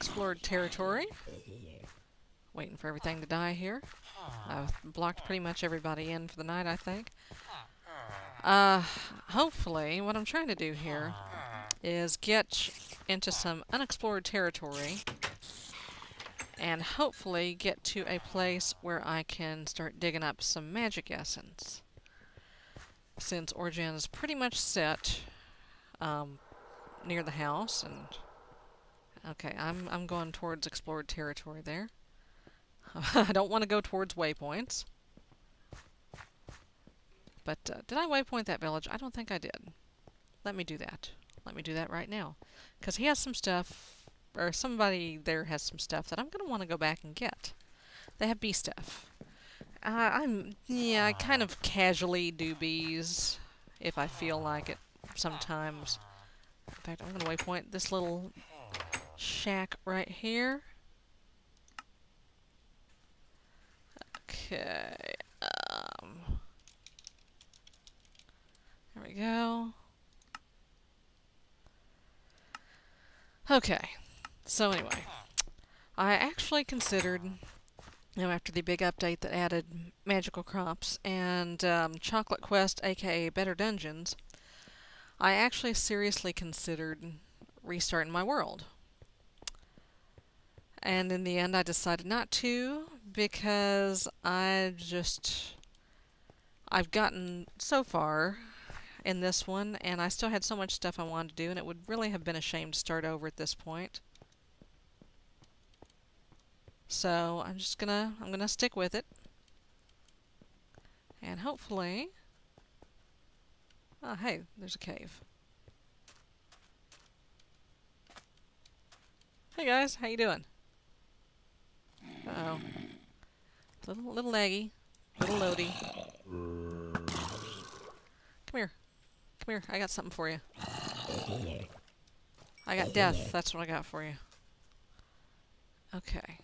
unexplored territory. Waiting for everything to die here. I've blocked pretty much everybody in for the night, I think. Uh, hopefully, what I'm trying to do here is get into some unexplored territory and hopefully get to a place where I can start digging up some magic essence. Since Origin is pretty much set um, near the house and okay, I'm I'm going towards explored territory there. I don't want to go towards waypoints. But uh, did I waypoint that village? I don't think I did. Let me do that. Let me do that right now. Because he has some stuff, or somebody there has some stuff that I'm going to want to go back and get. They have bee stuff. Uh, I'm, yeah, I kind of casually do bees if I feel like it sometimes. In fact, I'm going to waypoint this little shack right here. Okay. Um, there we go. Okay. So anyway, I actually considered, you know, after the big update that added magical crops and um, Chocolate Quest, aka Better Dungeons, I actually seriously considered restarting my world. And in the end, I decided not to because I just. I've gotten so far in this one, and I still had so much stuff I wanted to do, and it would really have been a shame to start over at this point. So I'm just gonna I'm gonna stick with it, and hopefully. Oh, hey, there's a cave. Hey guys, how you doing? Uh oh. Little little leggy. Little loady. Come here. Come here. I got something for you. I got death. That's what I got for you. Okay.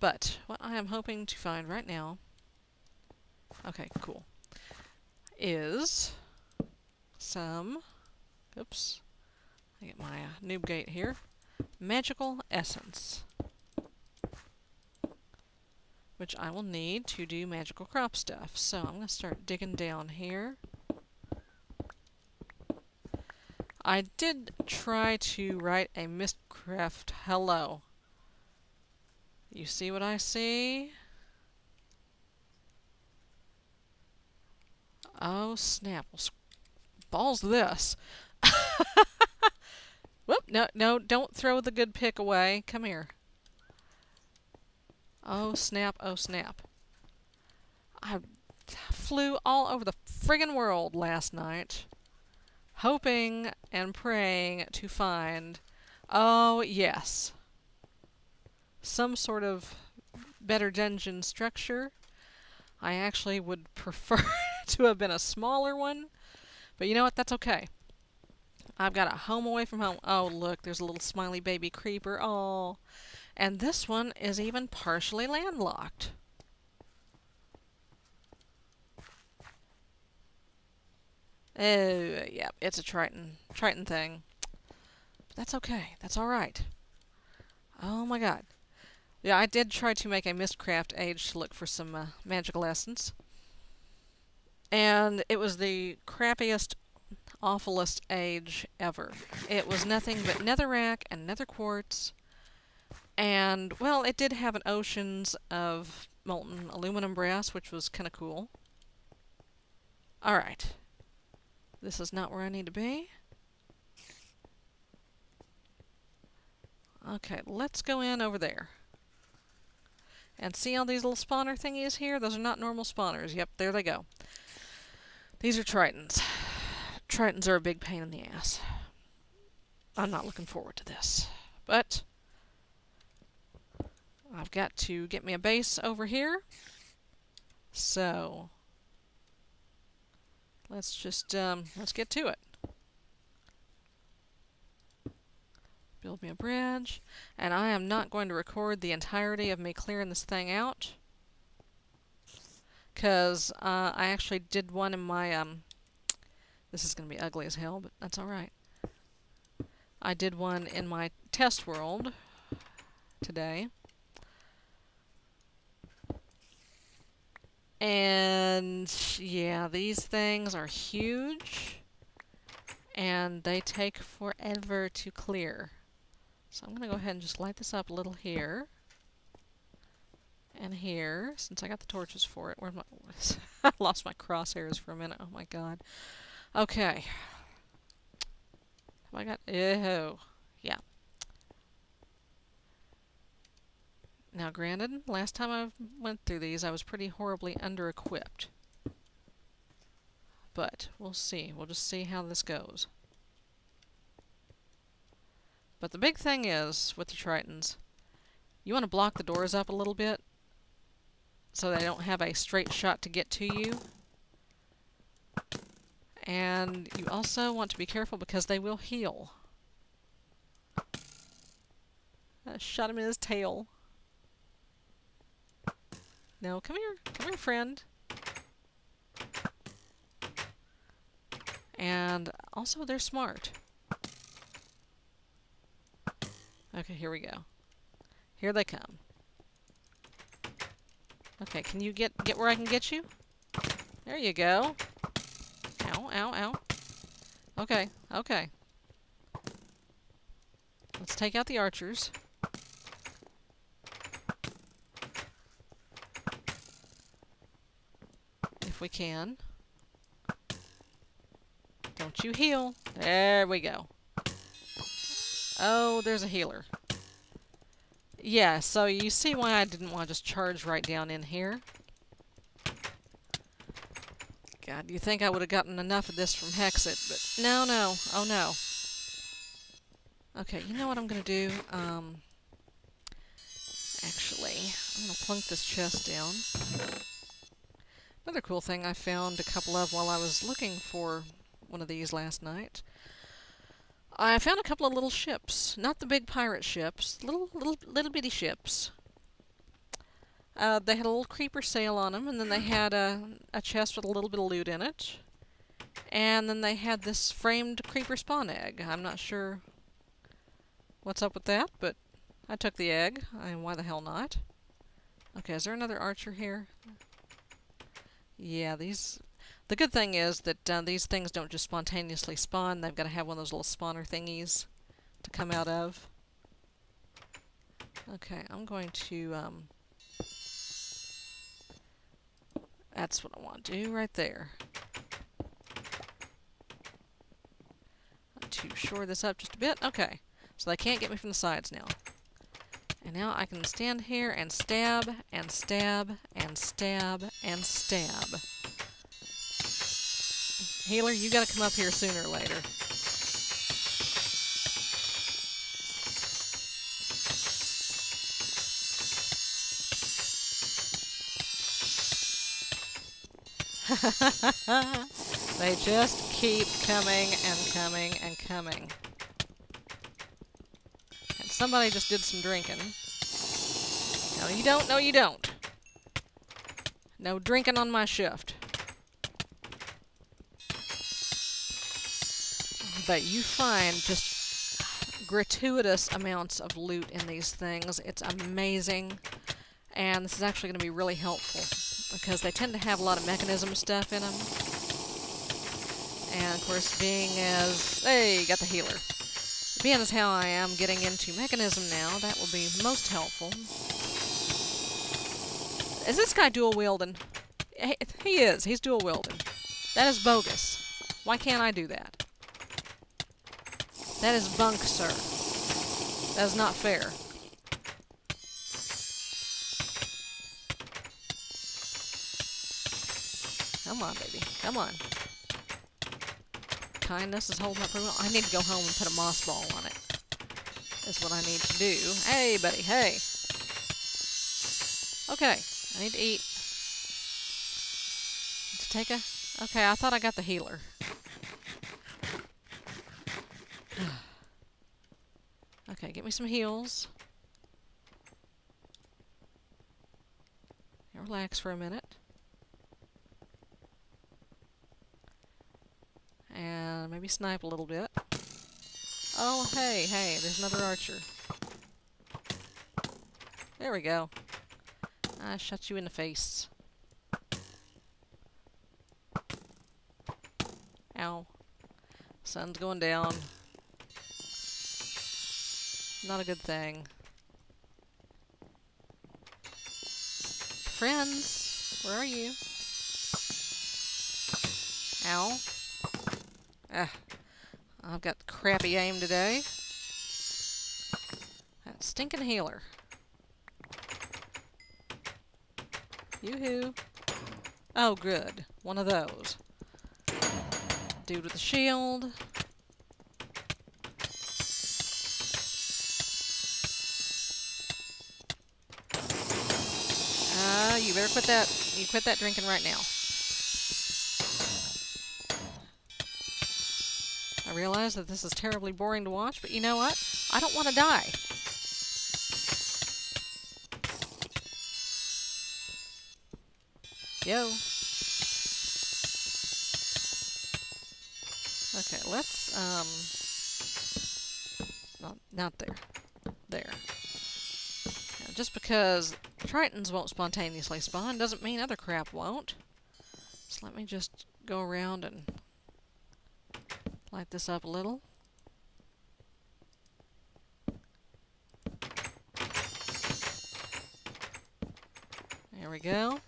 But, what I am hoping to find right now... Okay, cool. Is... Some... Oops. I get my uh, noob gate here. Magical Essence which I will need to do magical crop stuff. So I'm going to start digging down here. I did try to write a Mystcraft hello. You see what I see? Oh, snap. Balls this. Whoop, no, no, don't throw the good pick away. Come here. Oh snap, oh snap. I flew all over the friggin' world last night, hoping and praying to find, oh yes, some sort of better dungeon structure. I actually would prefer to have been a smaller one, but you know what, that's okay. I've got a home away from home. Oh, look, there's a little smiley baby creeper. Oh, and this one is even partially landlocked. Oh, yeah, it's a Triton, Triton thing. But that's okay. That's alright. Oh my god. Yeah, I did try to make a Mystcraft age to look for some uh, magical essence. And it was the crappiest, awfulest age ever. It was nothing but netherrack and nether quartz and, well, it did have an oceans of molten aluminum brass, which was kind of cool. Alright. This is not where I need to be. Okay, let's go in over there. And see all these little spawner thingies here? Those are not normal spawners. Yep, there they go. These are tritons. Tritons are a big pain in the ass. I'm not looking forward to this. But I've got to get me a base over here. So, let's just, um, let's get to it. Build me a bridge. And I am not going to record the entirety of me clearing this thing out. Because uh, I actually did one in my, um, this is going to be ugly as hell, but that's alright. I did one in my test world today. And yeah, these things are huge and they take forever to clear. So I'm going to go ahead and just light this up a little here and here, since I got the torches for it. Where my I lost my crosshairs for a minute. Oh my god. Okay. Have I got ew. Yeah. Now granted, last time I went through these I was pretty horribly under-equipped. But we'll see. We'll just see how this goes. But the big thing is, with the Tritons, you want to block the doors up a little bit so they don't have a straight shot to get to you. And you also want to be careful because they will heal. I shot him in his tail. No, come here. Come here, friend. And also, they're smart. Okay, here we go. Here they come. Okay, can you get get where I can get you? There you go. Ow, ow. Okay, okay. Let's take out the archers. If we can. Don't you heal. There we go. Oh, there's a healer. Yeah, so you see why I didn't want to just charge right down in here. God, you think I would have gotten enough of this from Hexxit, but no, no. Oh, no. Okay, you know what I'm going to do? Um, actually, I'm going to plunk this chest down. Another cool thing I found a couple of while I was looking for one of these last night I found a couple of little ships. Not the big pirate ships. Little, little, little bitty ships. Uh, they had a little creeper sail on them, and then they had a, a chest with a little bit of loot in it. And then they had this framed creeper spawn egg. I'm not sure what's up with that, but I took the egg. I why the hell not? Okay, is there another archer here? Yeah, these the good thing is that uh, these things don't just spontaneously spawn. They've got to have one of those little spawner thingies to come out of. Okay, I'm going to... Um, that's what I want to do right there. To shore this up just a bit. Okay, so they can't get me from the sides now. And now I can stand here and stab, and stab, and stab, and stab. Healer, you gotta come up here sooner or later. they just keep coming and coming and coming. And somebody just did some drinking. No, you don't. No, you don't. No drinking on my shift. but you find just gratuitous amounts of loot in these things. It's amazing, and this is actually going to be really helpful because they tend to have a lot of Mekanism stuff in them. And of course, being as... Hey, got the healer. Being as how I am getting into Mekanism now, that will be most helpful. Is this guy dual wielding? He is. He's dual wielding. That is bogus. Why can't I do that? That is bunk, sir. That is not fair. Come on, baby. Come on. Kindness is holding up pretty well. I need to go home and put a moss ball on it. That's what I need to do. Hey, buddy, hey. Okay, I need to eat. To take a... Okay, I thought I got the healer. Okay, get me some heals. Relax for a minute. And maybe snipe a little bit. Oh, hey, hey, there's another archer. There we go. I shot you in the face. Ow. Sun's going down. Not a good thing. Friends, where are you? Ow. Ah, I've got crappy aim today. That stinking healer. Yoo-hoo. Oh, good. One of those. Dude with the shield. Uh, you better quit that. You quit that drinking right now. I realize that this is terribly boring to watch, but you know what? I don't want to die. Yo. Okay, let's, um... Not, not there. There. Now, just because Tritons won't spontaneously spawn doesn't mean other crap won't. So let me just go around and light this up a little. There we go.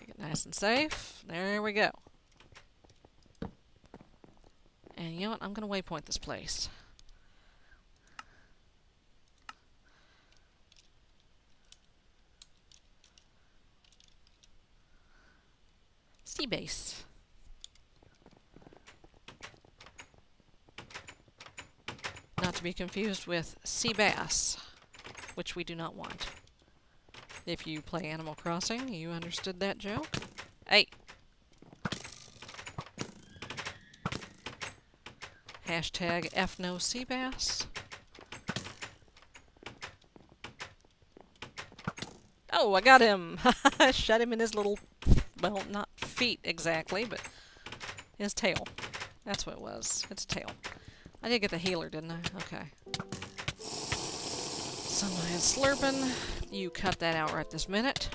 Make it nice and safe. There we go. And you know what? I'm going to waypoint this place. Sea base. Not to be confused with sea bass, which we do not want. If you play Animal Crossing, you understood that joke. Hey! Hashtag F no sea bass. Oh, I got him! Shot him in his little, well, not feet exactly, but his tail. That's what it was. It's a tail. I did get the healer, didn't I? Okay. Sunlight slurping. You cut that out right this minute.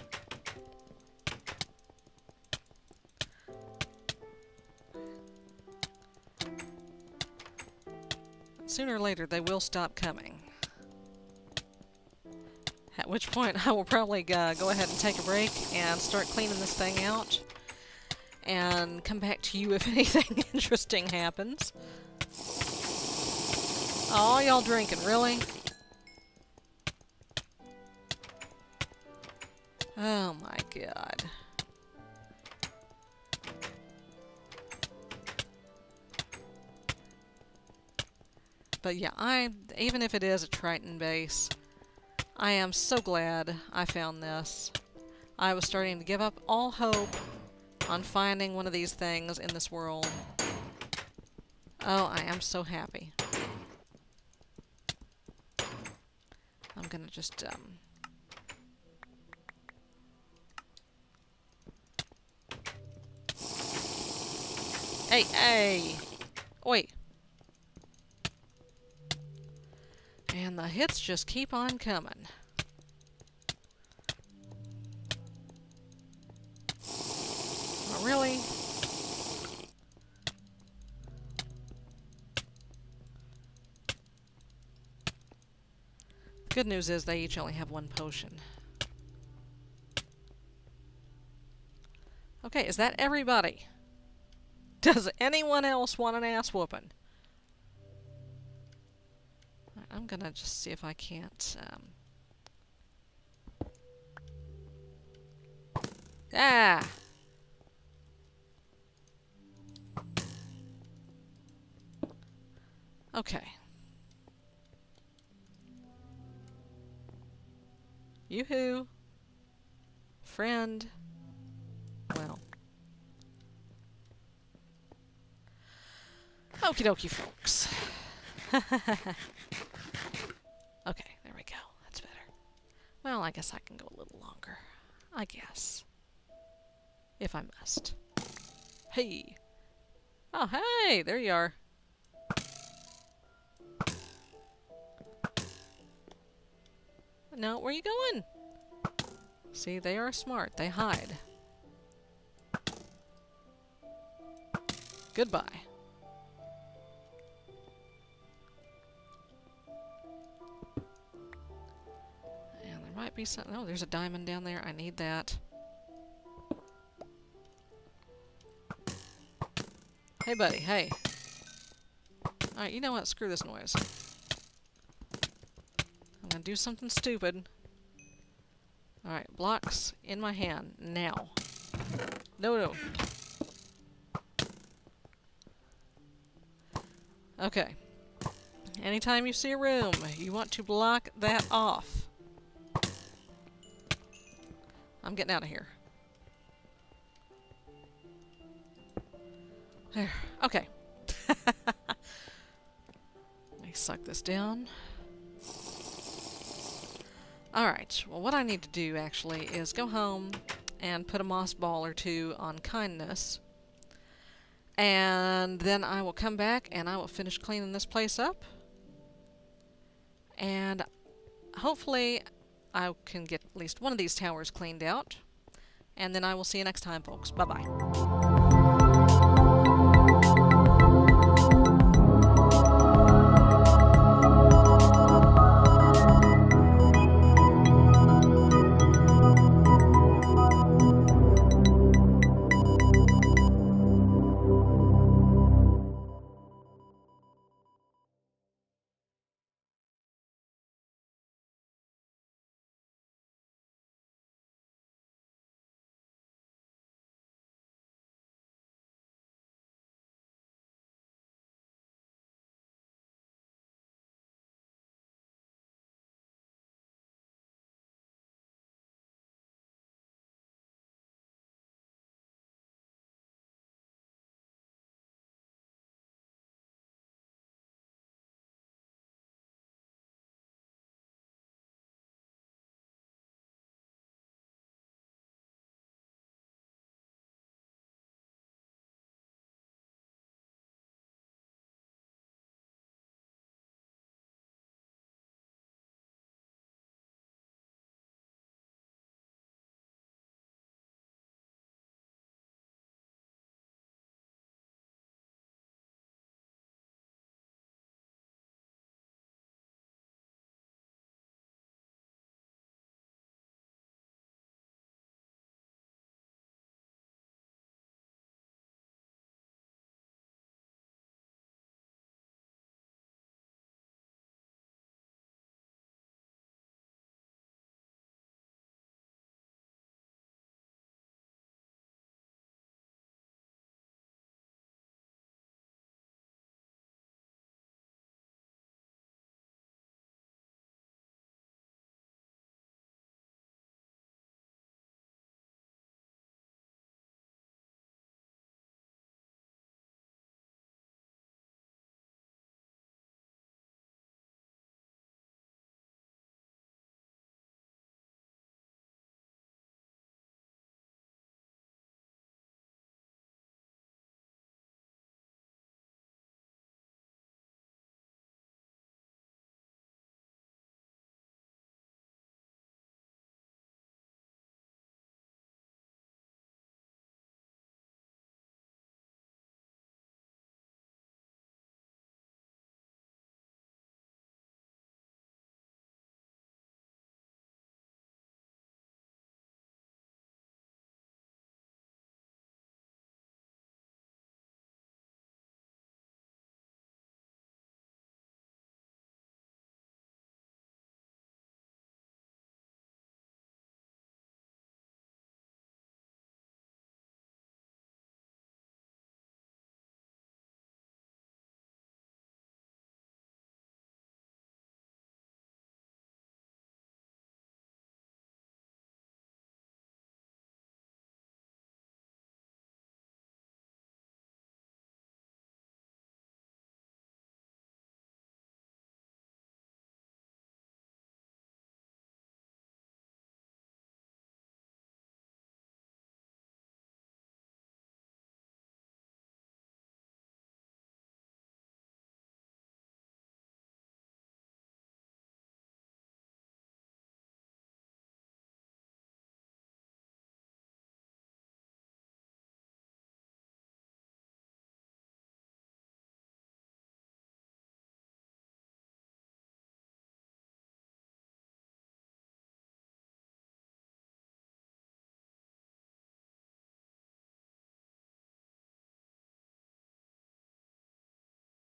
Sooner or later, they will stop coming. At which point, I will probably uh, go ahead and take a break and start cleaning this thing out. And come back to you if anything interesting happens. Oh, y'all drinking, really? Oh my god. But yeah, I even if it is a Triton base, I am so glad I found this. I was starting to give up all hope on finding one of these things in this world. Oh, I am so happy. Gonna just, um... Hey, hey! Oi! And the hits just keep on coming. Oh, really? Good news is they each only have one potion. Okay, is that everybody? Does anyone else want an ass whooping? I'm gonna just see if I can't, um... Ah! Okay. Yoo-hoo! Friend. Well. Okie dokie, folks. okay, there we go. That's better. Well, I guess I can go a little longer. I guess. If I must. Hey! Oh, hey! There you are. No, where are you going? See, they are smart. They hide. Goodbye. And there might be some... Oh, there's a diamond down there. I need that. Hey, buddy. Hey. Alright, you know what? Screw this noise. Do something stupid. Alright, blocks in my hand. Now. No, no. Okay. Anytime you see a room, you want to block that off. I'm getting out of here. There. Okay. Let me suck this down. Alright, well what I need to do actually is go home and put a moss ball or two on kindness. And then I will come back and I will finish cleaning this place up. And hopefully I can get at least one of these towers cleaned out. And then I will see you next time, folks. Bye-bye.